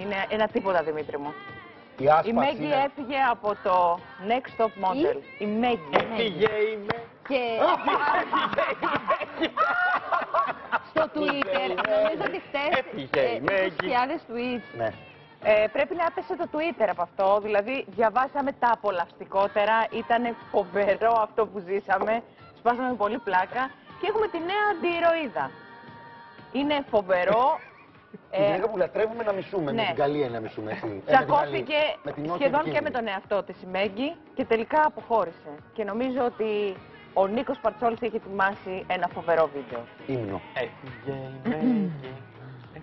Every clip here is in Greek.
Είναι ένα τίποτα, Δημήτρη μου. Η Η άσπαση Μέγκη είναι... έφυγε από το Next Top Model. Η Μέγκη. Έφυγε η με... Και στο Twitter, νομίζω ότι χτες Έφυγε η ε, Μέγκη. 20.000 tweets. Ναι. Ε, πρέπει να έπεσε το Twitter από αυτό. Δηλαδή, διαβάσαμε τα απολαυστικότερα. Ήταν φοβερό αυτό που ζήσαμε. Σπάσαμε πολύ πλάκα. Και έχουμε τη νέα αντιηρωίδα. Είναι φοβερό. Η γυναίκα που λατρεύουμε να μισούμε, με ναι. την καλή να μισούμε. έτσι. Ε, με την Τσακώθηκε καλή. Με την όχι σχεδόν και επικίνδυνη. με τον εαυτό της η Μέγκη και τελικά αποχώρησε. Και νομίζω ότι ο Νίκος Παρτσόλης έχει ετοιμάσει ένα φοβερό βίντεο. Ύμνο. Έφυγε η Μέγκη.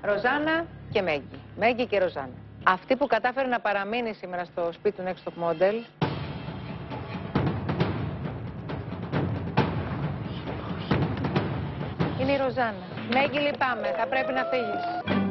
Ροζάνα και Μέγκη. Μέγκη και Ροζάνα. Αυτή που κατάφερε να παραμείνει σήμερα στο σπίτι του Next Top Model. Είναι η Ροζάνα. Μέγκη λυπάμαι, θα πρέπει να φύγεις.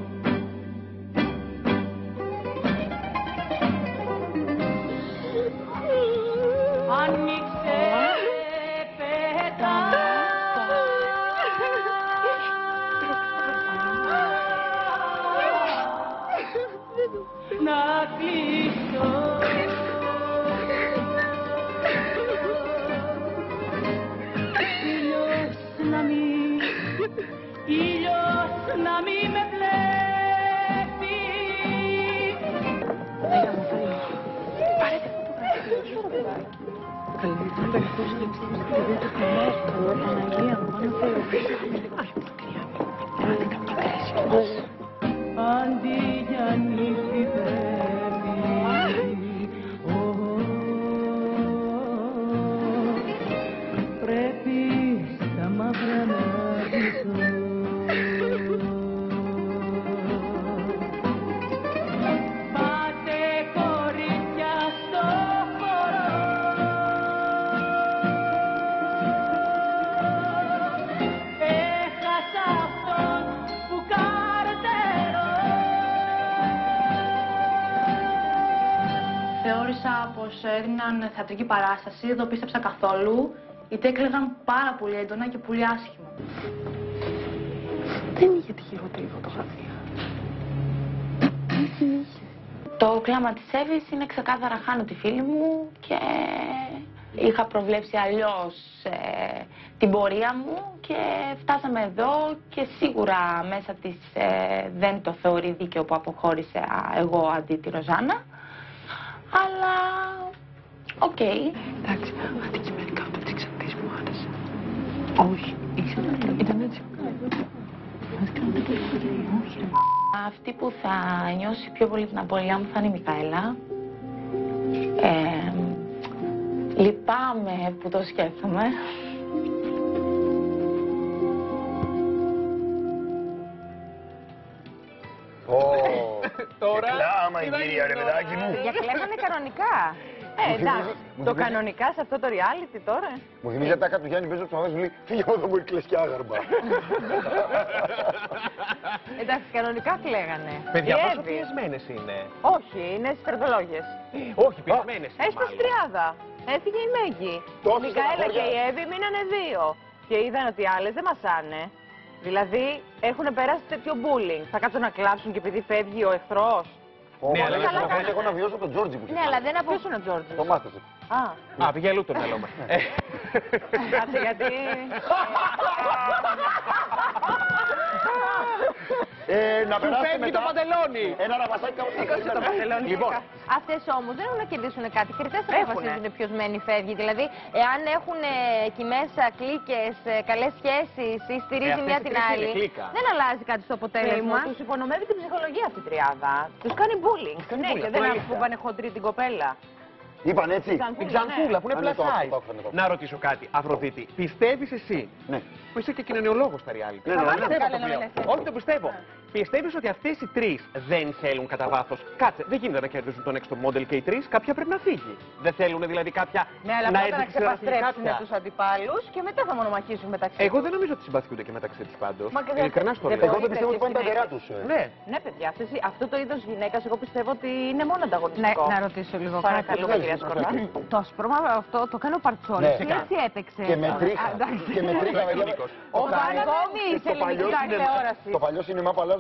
Αντί Θεώρησα πως έδιναν θεατρική παράσταση, δεν το πίστεψα καθόλου, γιατί έκλαιγαν πάρα πολύ έντονα και πολύ άσχημα. Δεν είχε τη χειρότερη φωτογραφία. Το κλάμα της Εύης είναι ξεκάθαρα χάνω τη φίλη μου και είχα προβλέψει αλλιώς ε, την πορεία μου και φτάσαμε εδώ και σίγουρα μέσα της ε, δεν το θεωρεί δίκαιο που αποχώρησε α, εγώ αντί τη Ροζάνα. Αλλά, οκ. Εντάξει, αντικειμενικά όταν της ξαναδείς μου άρεσε. Όχι, ήσουν, ήταν έτσι. Μας κάνουμε το ίδιο, όχι. ρε. Αυτή που θα νιώσει πιο πολύ την απώλειά μου θα είναι η Μικαέλα. Ε, λυπάμαι που το σκέφτομαι. Κλάμα η τι θα κυρία, γίνει ρε τώρα; παιδάκι μου. Για κλαίγανε κανονικά. Ε, εντάξει. μου Το θυμίζει- κανονικά σε αυτό το reality τώρα. Μου θυμίζει τα κάτω του Γιάννη Μπέζο που μου λέει Φύγε από εδώ μου κλαις και άγαρμα. Εντάξει, κανονικά κλαίγανε. Παιδιά, Η πόσο Εύη. πιεσμένες είναι; Όχι, είναι στερτολόγες. Όχι, πιεσμένες είναι Έσπασε μάλλον. τριάδα. Έφυγε η Μέγκη. Τόση Η Μικαέλα στεναχώρια. και η Εύη μείνανε δύο. Και είδαν ότι οι άλλες δεν μασάνε. Δηλαδή έχουν περάσει τέτοιο bullying. Θα κάτσουν να κλάψουν και επειδή φεύγει ο εχθρός. Ναι, αλλά αλλά καλά εγώ να βιώσω τον Τζόρτζι που Ναι, αλλά δεν απο... Ποιος είναι ο Τζόρτζης. Το μάθασε. Α, Α, πήγε αλλού το μυαλό μας. Ε, κάτσε γιατί... Ε, να Σου περάσουμε φεύγει το μετά. παντελόνι. Ένα ραμπασάκι κάπου Σήκωσε το παντελόνι. Λοιπόν, Αυτές όμως δεν έχουν να κερδίσουν κάτι. Κριτές θα Έχουνε. αποφασίζουν ποιος μένει φεύγει. Δηλαδή, εάν έχουν ε, εκεί μέσα κλίκες, ε, καλές σχέσεις ή στηρίζει Ε, αυτές μια οι την τρεις είναι άλλη, κλίκα. δεν αλλάζει κάτι στο Μου αποτέλεσμα. τους υπονομεύει την ψυχολογία αυτή η τριάδα. Τους κάνει bullying. κάνει Ναι, bullying, και αυτό δεν είναι αφού αλήθεια. πάνε χοντρή την κοπέλα. Είπαν έτσι. την Ξανθούλα που είναι Α, ναι, το plus άκουσα, size. το άκουσα, το άκουσα. Να ρωτήσω κάτι, Αφροδίτη. Πιστεύεις εσύ, Ναι. που είσαι και κοινωνιολόγος στα reality; Ναι, ναι, ναι. Πιστεύω Καλά, το να πλέον. με λες. Όχι, το πιστεύω. Πιστεύεις ότι αυτές οι τρεις δεν θέλουν κατά βάθος; Κάτσε, δεν γίνεται να κερδίσουν τον next model και οι τρεις. Κάποια πρέπει να φύγει. Δεν θέλουν δηλαδή κάποια Ναι, αλλά να πρώτα να έρθει στη σειρά ξεπαστρέψουν κάποια. τους αντιπάλους και μετά θα μονομαχήσουν μεταξύ Εγώ δεν νομίζω ότι συμπαθιούνται και μεταξύ της πάντως. Μα και δεν- Ειλικρινά στο δεν λέω. Εγώ δεν πιστεύω ότι Τέτοιες πάνε τα δερά γυναίκες. τους. ε. Ναι. Ναι, παιδιά, αυτές, οι- αυτό το είδος γυναίκας εγώ πιστεύω ότι είναι μόνο ανταγωνιστικό. Να, να ρωτήσω λίγο Παρακαλούμε, κάτι. κυρία Σκορδά. Το ασπρόμα αυτό το κάνει ο Παρτσόλης. Ναι. Τι έτσι έπαιξε. Και με τρίχα. Α, εντάξει. Και με τρίχα. Νίκος. Ο Το Βάγκο παλιό- σε το παλιό ελληνική σινεμά- τηλεόραση.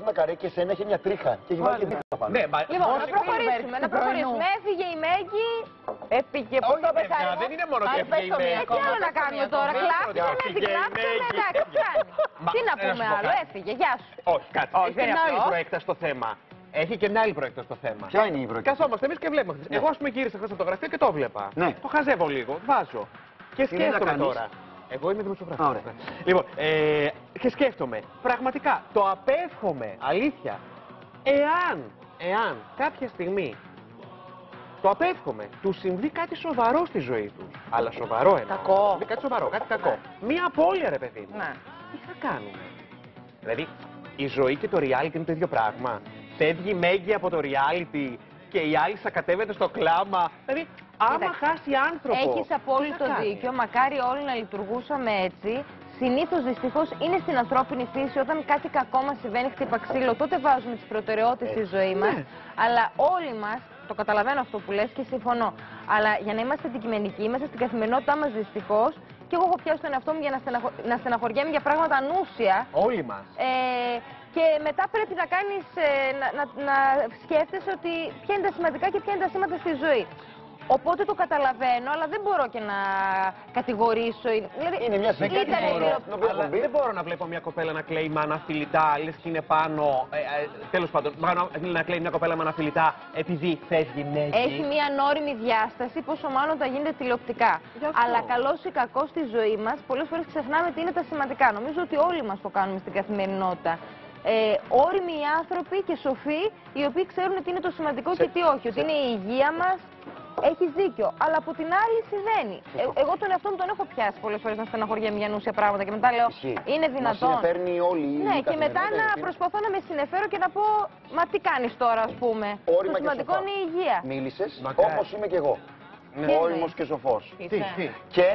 Το παλιό σινεμά παλάς καρέ και σένα έχει μια τρίχα. Και έχει βάλει και τρίχα πάνω. Ναι, μα Λοιπόν, όσοι να προχωρήσουμε, να του πρωινού. προχωρήσουμε. Έφυγε η Μέγκη. Έφυγε που Όχι, το παιδιά, πεθάνει. δεν είναι μόνο Αν ότι πες έφυγε η το Μέγκη. μία Τι άλλο να κάνουμε τώρα, δεν κλάψαμε, είναι έτσι ότι έφυγε η κλάψαμε, Μέγκη. εντάξει, κάνεις; Μα, Τι να να σου πούμε πω άλλο, κάτι. έφυγε, γεια σου. Όχι, κάτσε. Όχι, Έχει δεν και είναι μια άλλη αυτό. προέκταση στο θέμα. Έχει και μια άλλη προέκταση στο θέμα. Ποια είναι η προεκτική. Καθόμαστε εμείς και βλέπουμε. Εγώ, ας πούμε, γύρισα χθες από το γραφείο και το βλέπα. Ναι. Το χαζεύω λίγο, βάζω. Και Τι είναι να σκέφτομαι κάνεις; τώρα. Εγώ είμαι δημοσιογράφος. Ωραία. Ναι. Λοιπόν, ε, και σκέφτομαι, πραγματικά, το απέφχομαι, αλήθεια, εάν, εάν κάποια στιγμή, το απέφχομαι, του συμβεί κάτι σοβαρό στη ζωή τους. Αλλά σοβαρό εννοώ. Κακό. Συμβεί κάτι σοβαρό, κάτι κακό. Μία απώλεια, ρε παιδί μου. Ναι. Τι θα κάνουμε; Δηλαδή, η ζωή και το reality είναι το ίδιο πράγμα. Φεύγει η Μέγκη από το reality και η άλλη σακατεύεται στο κλάμα. Δηλαδή, άμα Κοίταξε. χάσει άνθρωπο. Έχεις τι θα απόλυτο κάνει; δίκιο. Μακάρι όλοι να λειτουργούσαμε έτσι. Συνήθως δυστυχώς είναι στην ανθρώπινη φύση όταν κάτι κακό μας συμβαίνει, χτύπα ξύλο, τότε βάζουμε τις προτεραιότητες στη ζωή μας. ναι. Αλλά όλοι μας, το καταλαβαίνω αυτό που λες και συμφωνώ. Αλλά για να είμαστε αντικειμενικοί, είμαστε στην καθημερινότητά μας δυστυχώς. Και εγώ έχω πιάσει τον εαυτό μου για να, στεναχω... να στεναχωριέμαι για πράγματα ανούσια. Όλοι μας. Ε, και μετά πρέπει να κάνεις, ε, να, να, να σκέφτεσαι ότι ποια είναι τα σημαντικά και ποια είναι τα σήματα στη ζωή. Οπότε το καταλαβαίνω, αλλά δεν μπορώ και να κατηγορήσω. Δηλαδή, Είναι μια ήταν συγκεκριμένη λίγο- χώρα. την οποία Αλλά έχω μπει. δεν μπορώ να βλέπω μια κοπέλα να κλαίει με αναφιλητά, λες και είναι πάνω. Ε, ε, Τέλος πάντων, πάνω, να κλαίει μια κοπέλα με αναφιλητά επειδή φεύγει η Μέγκη. Έχει μια ανώριμη διάσταση, πόσο μάλλον θα γίνεται τηλεοπτικά. Γι' αυτό. Αλλά καλός ή κακός στη ζωή μας, πολλές φορές ξεχνάμε τι είναι τα σημαντικά. Νομίζω ότι όλοι μας το κάνουμε στην καθημερινότητα. Ε, όριμοι οι άνθρωποι και σοφοί, οι οποίοι ξέρουν τι είναι το σημαντικό και τι όχι. Ότι είναι η υγεία μας. Έχεις δίκιο. Αλλά από την άλλη συμβαίνει. Ε, εγώ τον εαυτό μου τον έχω πιάσει πολλές φορές να στεναχωριέμαι για νούσια πράγματα και μετά λέω Ισχύει. είναι Μας δυνατόν. συνεφέρνει όλη η Ναι, και μετά καθημερινότητα, να γιατί- προσπαθώ να με συνεφέρω και να πω Μα τι κάνεις τώρα, ας πούμε. Όρημα το και σημαντικό σοφά. είναι η υγεία. Μίλησες Μακάρι. όπως είμαι και εγώ. Ναι. Όριμος και σοφός. Τι, τι. Και